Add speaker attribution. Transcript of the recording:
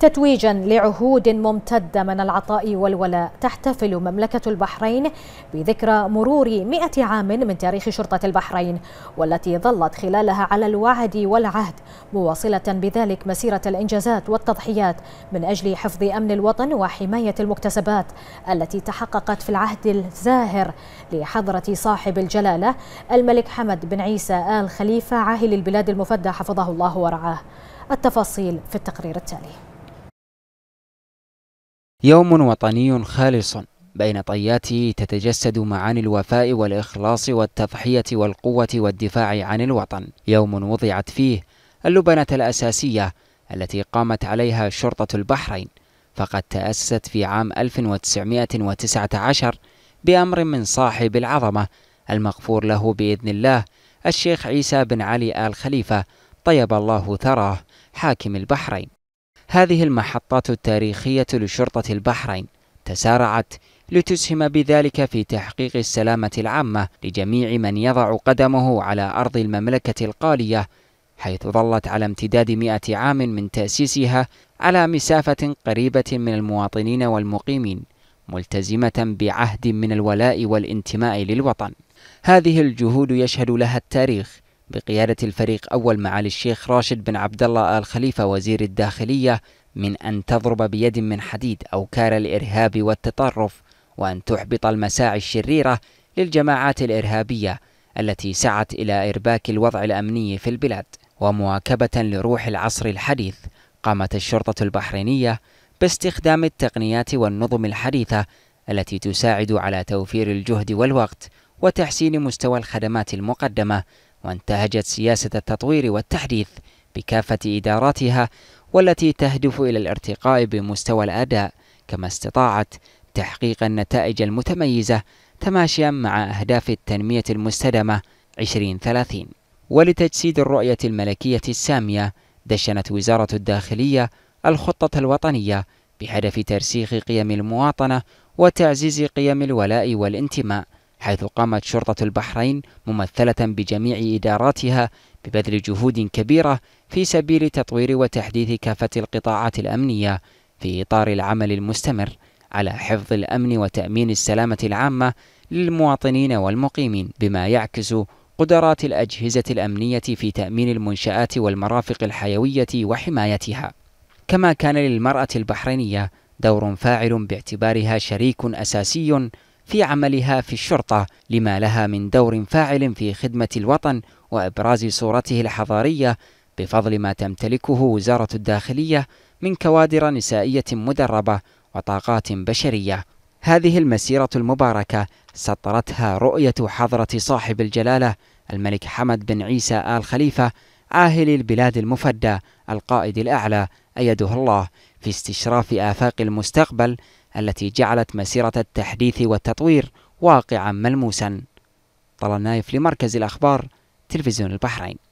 Speaker 1: تتويجا لعهود ممتدة من العطاء والولاء تحتفل مملكة البحرين بذكرى مرور مئة عام من تاريخ شرطة البحرين والتي ظلت خلالها على الوعد والعهد مواصلة بذلك مسيرة الإنجازات والتضحيات من أجل حفظ أمن الوطن وحماية المكتسبات التي تحققت في العهد الزاهر لحضرة صاحب الجلالة الملك حمد بن عيسى آل خليفة عاهل البلاد المفدى حفظه الله ورعاه. التفاصيل في التقرير التالي.
Speaker 2: يوم وطني خالص بين طياته تتجسد معاني الوفاء والإخلاص والتضحية والقوة والدفاع عن الوطن. يوم وضعت فيه اللبنة الأساسية التي قامت عليها شرطة البحرين فقد تأسست في عام 1919 بأمر من صاحب العظمة المغفور له بإذن الله الشيخ عيسى بن علي آل خليفة طيب الله ثراه حاكم البحرين. هذه المحطات التاريخية لشرطة البحرين تسارعت لتسهم بذلك في تحقيق السلامة العامة لجميع من يضع قدمه على أرض المملكة القالية حيث ظلت على امتداد مئة عام من تأسيسها على مسافة قريبة من المواطنين والمقيمين ملتزمة بعهد من الولاء والانتماء للوطن. هذه الجهود يشهد لها التاريخ بقيادة الفريق أول معالي الشيخ راشد بن عبد الله آل خليفة وزير الداخلية من أن تضرب بيد من حديد أوكار الإرهاب والتطرف وأن تحبط المساعي الشريرة للجماعات الإرهابية التي سعت إلى إرباك الوضع الأمني في البلاد. ومواكبة لروح العصر الحديث قامت الشرطة البحرينية باستخدام التقنيات والنظم الحديثة التي تساعد على توفير الجهد والوقت وتحسين مستوى الخدمات المقدمة وانتهجت سياسة التطوير والتحديث بكافة إداراتها والتي تهدف إلى الارتقاء بمستوى الأداء كما استطاعت تحقيق النتائج المتميزة تماشيا مع أهداف التنمية المستدامة 2030 ولتجسيد الرؤية الملكية السامية دشنت وزارة الداخلية الخطة الوطنية بهدف ترسيخ قيم المواطنة وتعزيز قيم الولاء والانتماء. حيث قامت شرطة البحرين ممثلة بجميع إداراتها ببذل جهود كبيرة في سبيل تطوير وتحديث كافة القطاعات الأمنية في إطار العمل المستمر على حفظ الأمن وتأمين السلامة العامة للمواطنين والمقيمين بما يعكس قدرات الأجهزة الأمنية في تأمين المنشآت والمرافق الحيوية وحمايتها. كما كان للمرأة البحرينية دور فاعل باعتبارها شريك أساسي في عملها في الشرطة لما لها من دور فاعل في خدمة الوطن وإبراز صورته الحضارية بفضل ما تمتلكه وزارة الداخلية من كوادر نسائية مدربة وطاقات بشرية. هذه المسيرة المباركة سطرتها رؤية حضرة صاحب الجلالة الملك حمد بن عيسى آل خليفة عاهل البلاد المفدى القائد الأعلى أيده الله في استشراف آفاق المستقبل التي جعلت مسيرة التحديث والتطوير واقعا ملموسا. طلال نايف لمركز الأخبار تلفزيون البحرين.